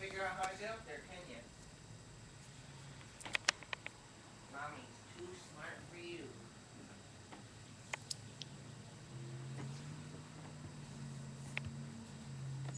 figure out how to get up there, can you?